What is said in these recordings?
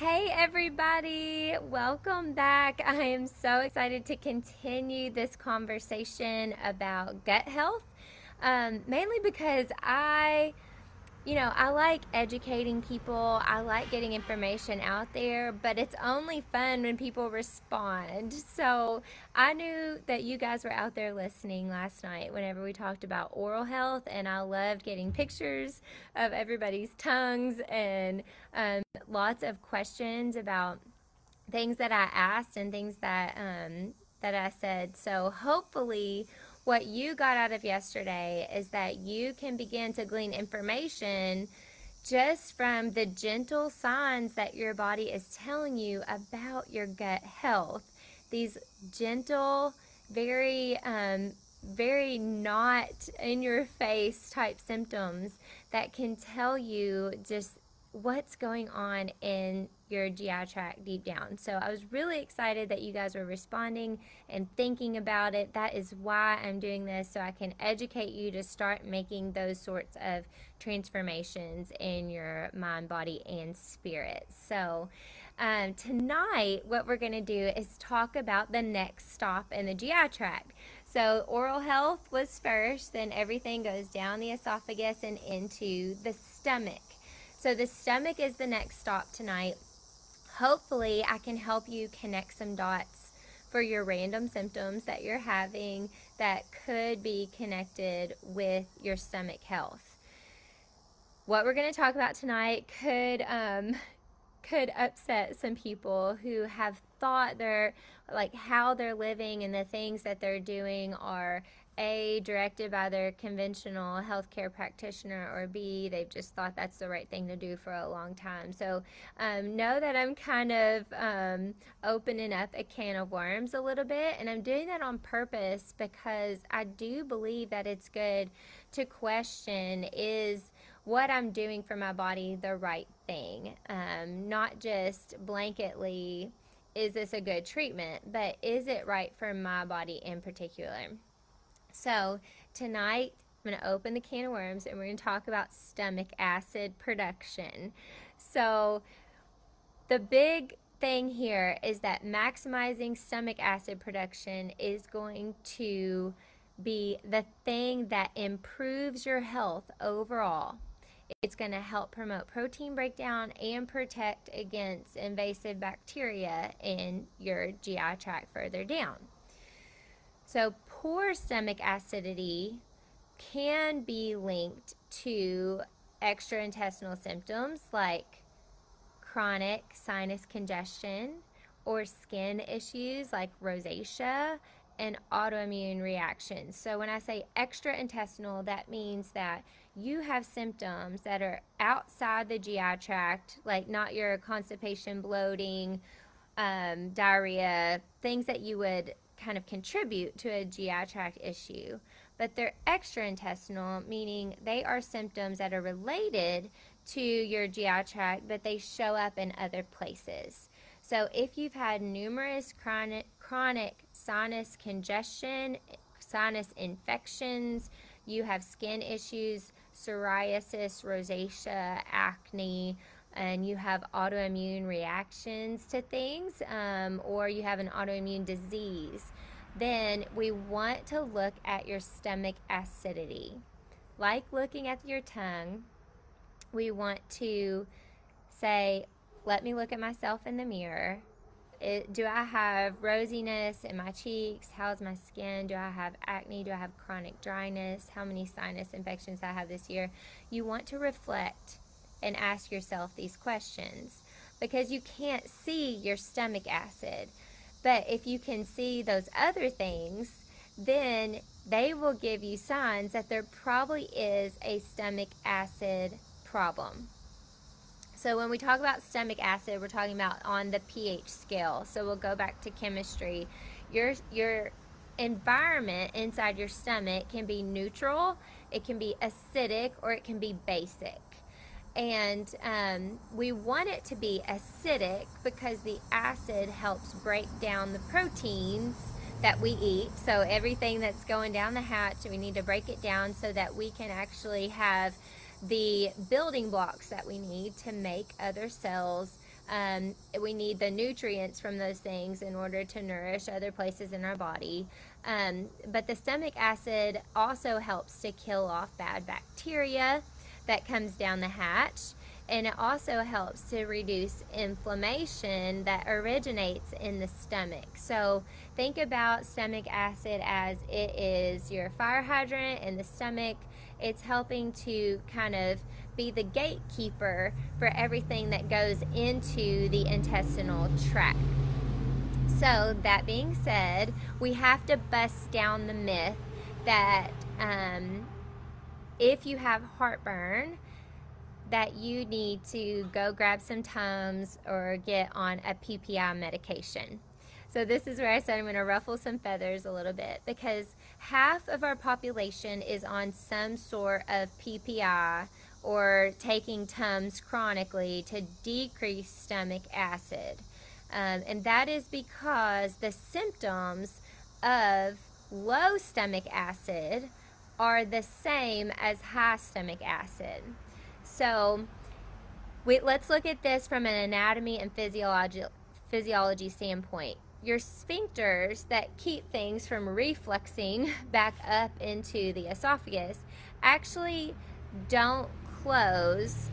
Hey, everybody, welcome back. I am so excited to continue this conversation about gut health, um, mainly because I you know, I like educating people. I like getting information out there, but it's only fun when people respond. So I knew that you guys were out there listening last night whenever we talked about oral health, and I loved getting pictures of everybody's tongues and um, lots of questions about things that I asked and things that um, that I said. So hopefully what you got out of yesterday is that you can begin to glean information just from the gentle signs that your body is telling you about your gut health. These gentle, very, um, very not in your face type symptoms that can tell you just what's going on in your GI tract deep down. So I was really excited that you guys were responding and thinking about it. That is why I'm doing this so I can educate you to start making those sorts of transformations in your mind, body, and spirit. So um, tonight, what we're going to do is talk about the next stop in the GI tract. So, oral health was first, then everything goes down the esophagus and into the stomach. So, the stomach is the next stop tonight hopefully I can help you connect some dots for your random symptoms that you're having that could be connected with your stomach health. What we're going to talk about tonight could um, could upset some people who have thought they're like how they're living and the things that they're doing are a, directed by their conventional healthcare practitioner, or B, they've just thought that's the right thing to do for a long time. So um, know that I'm kind of um, opening up a can of worms a little bit, and I'm doing that on purpose because I do believe that it's good to question is what I'm doing for my body the right thing, um, not just blanketly is this a good treatment, but is it right for my body in particular? So tonight I'm going to open the can of worms and we're going to talk about stomach acid production. So the big thing here is that maximizing stomach acid production is going to be the thing that improves your health overall. It's going to help promote protein breakdown and protect against invasive bacteria in your GI tract further down. So, poor stomach acidity can be linked to extraintestinal symptoms like chronic sinus congestion or skin issues like rosacea and autoimmune reactions. So, when I say extraintestinal, that means that you have symptoms that are outside the GI tract, like not your constipation, bloating, um, diarrhea, things that you would kind of contribute to a GI tract issue, but they're extraintestinal, meaning they are symptoms that are related to your GI tract, but they show up in other places. So if you've had numerous chronic, chronic sinus congestion, sinus infections, you have skin issues, psoriasis, rosacea, acne, and you have autoimmune reactions to things, um, or you have an autoimmune disease, then we want to look at your stomach acidity. Like looking at your tongue, we want to say, let me look at myself in the mirror. It, do I have rosiness in my cheeks? How's my skin? Do I have acne? Do I have chronic dryness? How many sinus infections I have this year? You want to reflect and ask yourself these questions because you can't see your stomach acid. But if you can see those other things, then they will give you signs that there probably is a stomach acid problem. So when we talk about stomach acid, we're talking about on the pH scale. So we'll go back to chemistry. Your your environment inside your stomach can be neutral, it can be acidic, or it can be basic and um, we want it to be acidic because the acid helps break down the proteins that we eat. So everything that's going down the hatch, we need to break it down so that we can actually have the building blocks that we need to make other cells Um, we need the nutrients from those things in order to nourish other places in our body. Um, but the stomach acid also helps to kill off bad bacteria that comes down the hatch. And it also helps to reduce inflammation that originates in the stomach. So think about stomach acid as it is your fire hydrant in the stomach. It's helping to kind of be the gatekeeper for everything that goes into the intestinal tract. So, that being said, we have to bust down the myth that um, if you have heartburn, that you need to go grab some Tums or get on a PPI medication. So this is where I said I'm going to ruffle some feathers a little bit because half of our population is on some sort of PPI or taking Tums chronically to decrease stomach acid. Um, and that is because the symptoms of low stomach acid are the same as high stomach acid. So we, let's look at this from an anatomy and physiology, physiology standpoint. Your sphincters that keep things from refluxing back up into the esophagus actually don't close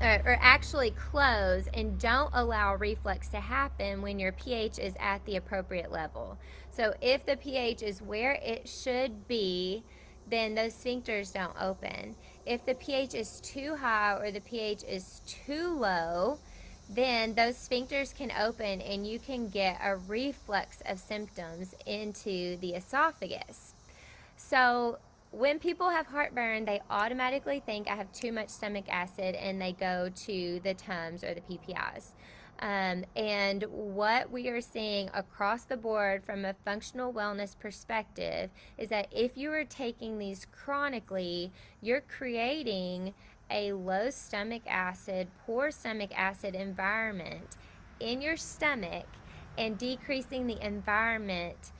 or, actually close and don't allow reflux to happen when your pH is at the appropriate level. So if the pH is where it should be, then those sphincters don't open. If the pH is too high or the pH is too low, then those sphincters can open and you can get a reflux of symptoms into the esophagus. So when people have heartburn, they automatically think I have too much stomach acid and they go to the Tums or the PPIs. Um, and what we are seeing across the board from a functional wellness perspective is that if you are taking these chronically, you're creating a low stomach acid, poor stomach acid environment in your stomach and decreasing the environment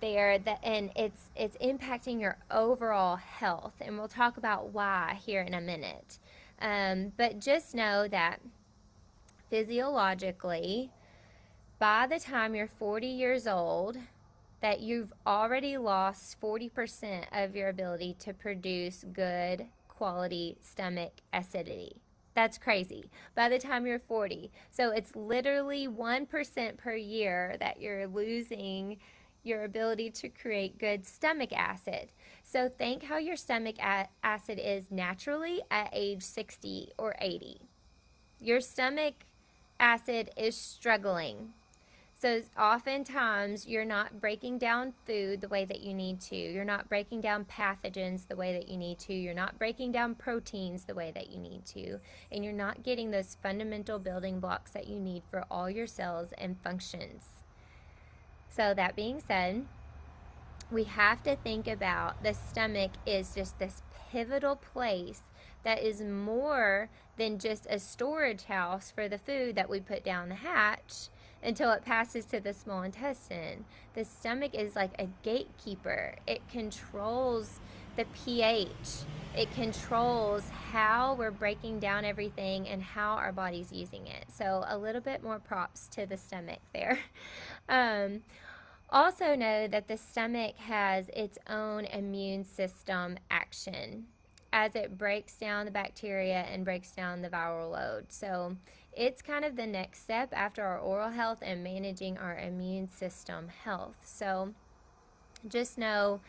there that and it's it's impacting your overall health. And we'll talk about why here in a minute. Um, but just know that physiologically by the time you're 40 years old that you've already lost 40% of your ability to produce good quality stomach acidity that's crazy. By the time you're 40. So it's literally 1% per year that you're losing your ability to create good stomach acid. So think how your stomach acid is naturally at age 60 or 80. Your stomach acid is struggling. So oftentimes you're not breaking down food the way that you need to. You're not breaking down pathogens the way that you need to. You're not breaking down proteins the way that you need to. And you're not getting those fundamental building blocks that you need for all your cells and functions. So, that being said, we have to think about the stomach is just this pivotal place that is more than just a storage house for the food that we put down the hatch until it passes to the small intestine. The stomach is like a gatekeeper, it controls the pH. It controls how we're breaking down everything and how our body's using it. So, a little bit more props to the stomach there. Um, also, know that the stomach has its own immune system action as it breaks down the bacteria and breaks down the viral load. So, it's kind of the next step after our oral health and managing our immune system health. So, just know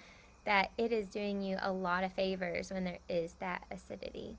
that it is doing you a lot of favors when there is that acidity.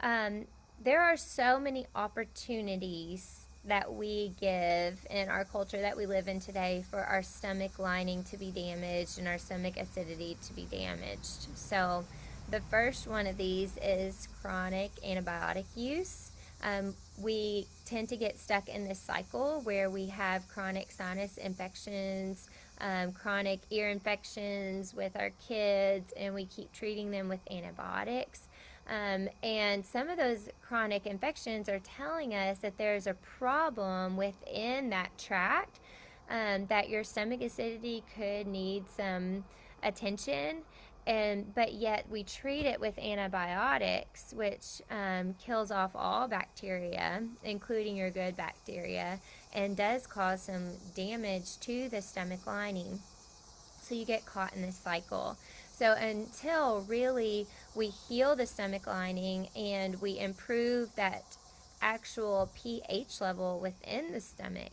Um, there are so many opportunities that we give in our culture that we live in today for our stomach lining to be damaged and our stomach acidity to be damaged. So, the first one of these is chronic antibiotic use. Um, we tend to get stuck in this cycle where we have chronic sinus infections, um, chronic ear infections with our kids, and we keep treating them with antibiotics. Um, and some of those chronic infections are telling us that there's a problem within that tract, um, that your stomach acidity could need some attention. And but yet we treat it with antibiotics which um, kills off all bacteria including your good bacteria and does cause some damage to the stomach lining. So you get caught in this cycle. So until really we heal the stomach lining and we improve that actual ph level within the stomach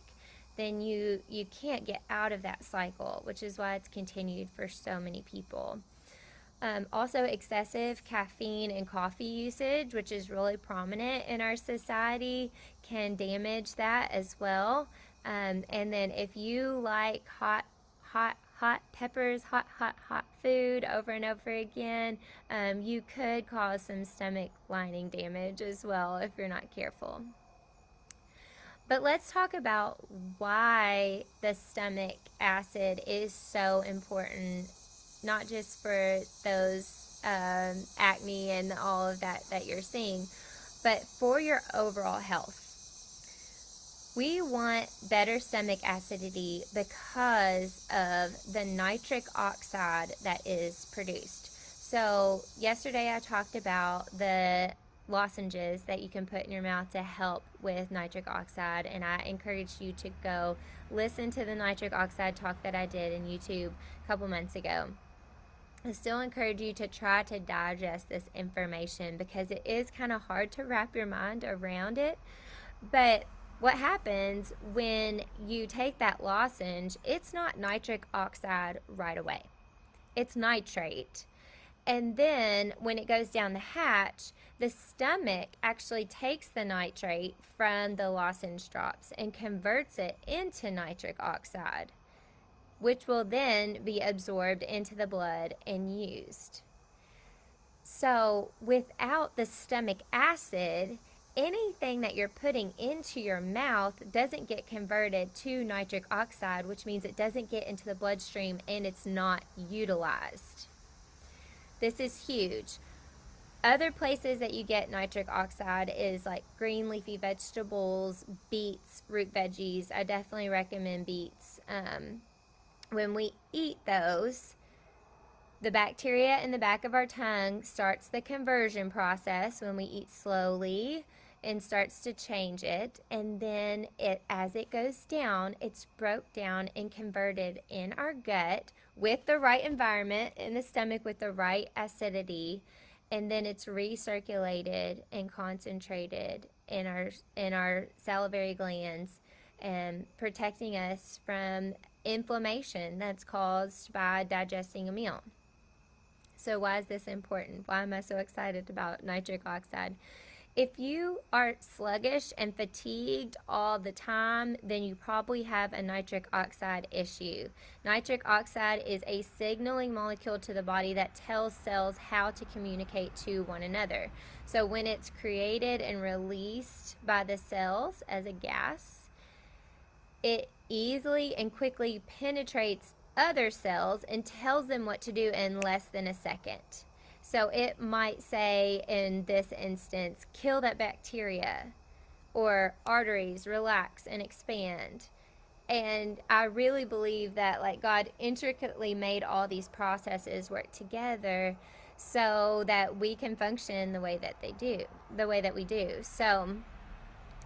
then you you can't get out of that cycle which is why it's continued for so many people um, also, excessive caffeine and coffee usage, which is really prominent in our society, can damage that as well. Um, and then, if you like hot, hot, hot peppers, hot, hot, hot food over and over again, um, you could cause some stomach lining damage as well if you're not careful. But let's talk about why the stomach acid is so important not just for those um, acne and all of that that you're seeing, but for your overall health. We want better stomach acidity because of the nitric oxide that is produced. So, yesterday I talked about the lozenges that you can put in your mouth to help with nitric oxide, and I encourage you to go listen to the nitric oxide talk that I did in YouTube a couple months ago. I still encourage you to try to digest this information because it is kind of hard to wrap your mind around it. But what happens when you take that lozenge, it's not nitric oxide right away, it's nitrate. And then when it goes down the hatch, the stomach actually takes the nitrate from the lozenge drops and converts it into nitric oxide which will then be absorbed into the blood and used. So, without the stomach acid, anything that you're putting into your mouth doesn't get converted to nitric oxide, which means it doesn't get into the bloodstream and it's not utilized. This is huge. Other places that you get nitric oxide is like green leafy vegetables, beets, root veggies. I definitely recommend beets. Um, when we eat those, the bacteria in the back of our tongue starts the conversion process when we eat slowly and starts to change it. And then it as it goes down it's broke down and converted in our gut with the right environment in the stomach with the right acidity. And then it's recirculated and concentrated in our in our salivary glands and protecting us from inflammation that's caused by digesting a meal. So, why is this important? Why am I so excited about nitric oxide? If you are sluggish and fatigued all the time, then you probably have a nitric oxide issue. Nitric oxide is a signaling molecule to the body that tells cells how to communicate to one another. So, when it's created and released by the cells as a gas, it easily and quickly penetrates other cells and tells them what to do in less than a second. So it might say in this instance, kill that bacteria or arteries, relax and expand. And I really believe that like God intricately made all these processes work together so that we can function the way that they do, the way that we do. So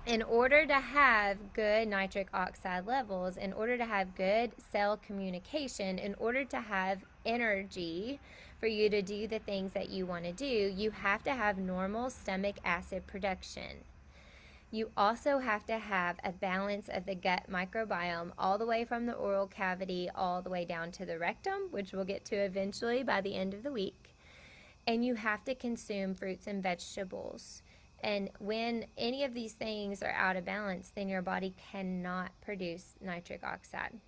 in order to have good nitric oxide levels, in order to have good cell communication, in order to have energy for you to do the things that you want to do, you have to have normal stomach acid production. You also have to have a balance of the gut microbiome all the way from the oral cavity all the way down to the rectum, which we'll get to eventually by the end of the week. And you have to consume fruits and vegetables. And when any of these things are out of balance, then your body cannot produce nitric oxide.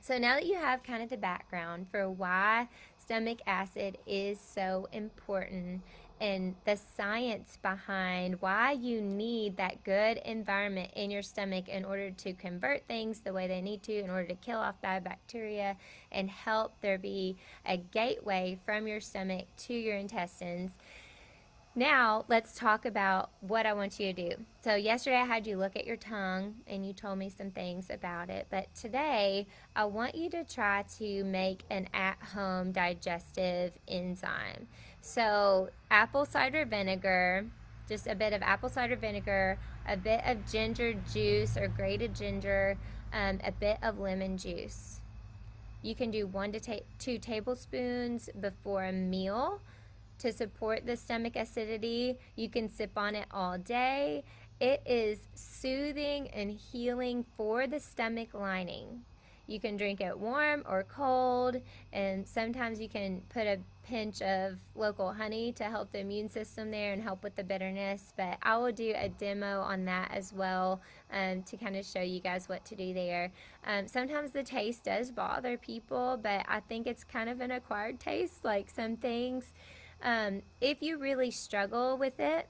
So now that you have kind of the background for why stomach acid is so important and the science behind why you need that good environment in your stomach in order to convert things the way they need to, in order to kill off bad bacteria and help there be a gateway from your stomach to your intestines now let's talk about what I want you to do. So yesterday I had you look at your tongue and you told me some things about it, but today I want you to try to make an at-home digestive enzyme. So apple cider vinegar, just a bit of apple cider vinegar, a bit of ginger juice or grated ginger, um, a bit of lemon juice. You can do one to ta two tablespoons before a meal to support the stomach acidity. You can sip on it all day. It is soothing and healing for the stomach lining. You can drink it warm or cold, and sometimes you can put a pinch of local honey to help the immune system there and help with the bitterness. But I will do a demo on that as well um, to kind of show you guys what to do there. Um, sometimes the taste does bother people, but I think it's kind of an acquired taste, like some things. Um, if you really struggle with it,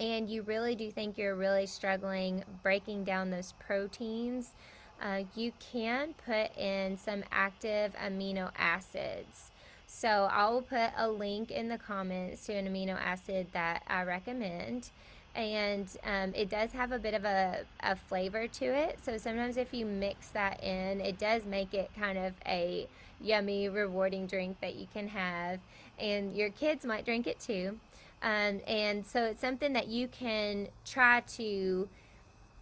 and you really do think you're really struggling breaking down those proteins, uh, you can put in some active amino acids. So I will put a link in the comments to an amino acid that I recommend. And um, it does have a bit of a, a flavor to it. So sometimes if you mix that in, it does make it kind of a yummy, rewarding drink that you can have. And your kids might drink it too. Um, and so it's something that you can try to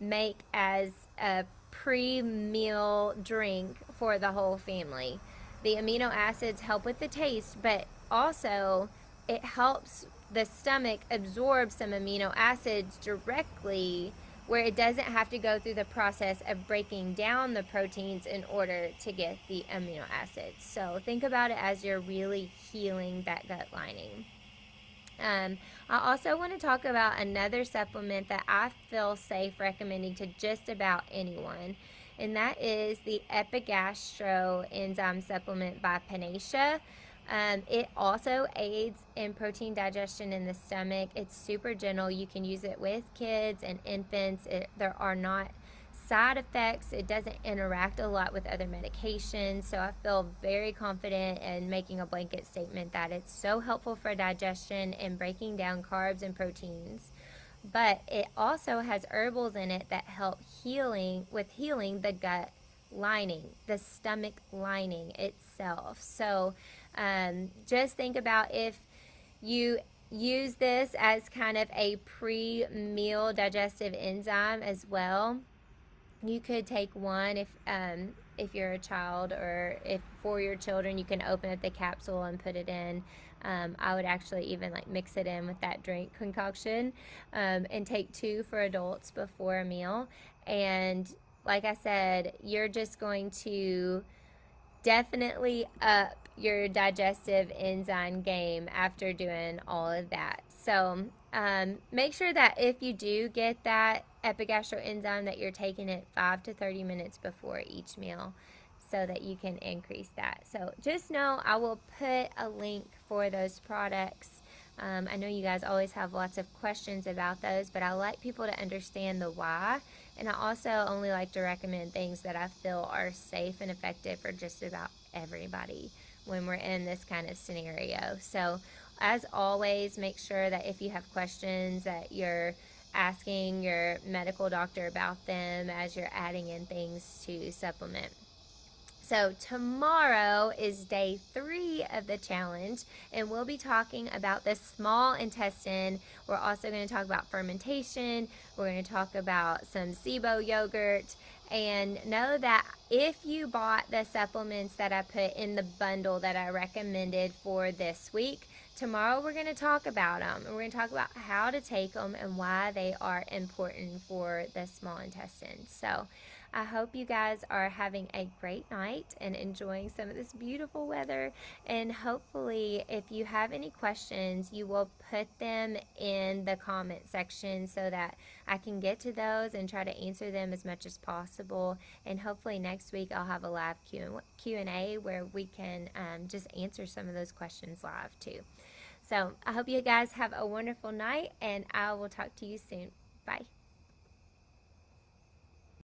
make as a pre meal drink for the whole family. The amino acids help with the taste, but also it helps the stomach absorbs some amino acids directly where it doesn't have to go through the process of breaking down the proteins in order to get the amino acids. So think about it as you're really healing that gut lining. Um, I also want to talk about another supplement that I feel safe recommending to just about anyone, and that is the Epigastro enzyme supplement by Panacea. Um, it also aids in protein digestion in the stomach. It's super gentle. You can use it with kids and infants. It, there are not side effects. It doesn't interact a lot with other medications. So I feel very confident in making a blanket statement that it's so helpful for digestion and breaking down carbs and proteins. But it also has herbals in it that help healing with healing the gut lining, the stomach lining itself. So um, just think about if you use this as kind of a pre meal digestive enzyme as well. You could take one if um, if you're a child or if for your children you can open up the capsule and put it in. Um, i would actually even like mix it in with that drink concoction um, and take two for adults before a meal. And like i said you're just going to definitely up your digestive enzyme game after doing all of that so um, make sure that if you do get that epigastro enzyme that you're taking it 5 to 30 minutes before each meal so that you can increase that. So just know I will put a link for those products. Um, I know you guys always have lots of questions about those, but I like people to understand the why. And I also only like to recommend things that I feel are safe and effective for just about everybody when we're in this kind of scenario. So as always, make sure that if you have questions that you're asking your medical doctor about them as you're adding in things to supplement. So, tomorrow is day three of the challenge, and we'll be talking about the small intestine. We're also going to talk about fermentation. We're going to talk about some SIBO yogurt. And know that if you bought the supplements that I put in the bundle that I recommended for this week, Tomorrow we're going to talk about them. and We're going to talk about how to take them and why they are important for the small intestine. So I hope you guys are having a great night and enjoying some of this beautiful weather. And hopefully, if you have any questions, you will put them in the comment section so that I can get to those and try to answer them as much as possible. And hopefully, next week I'll have a live Q&A where we can um, just answer some of those questions live too. So I hope you guys have a wonderful night, and I will talk to you soon. Bye.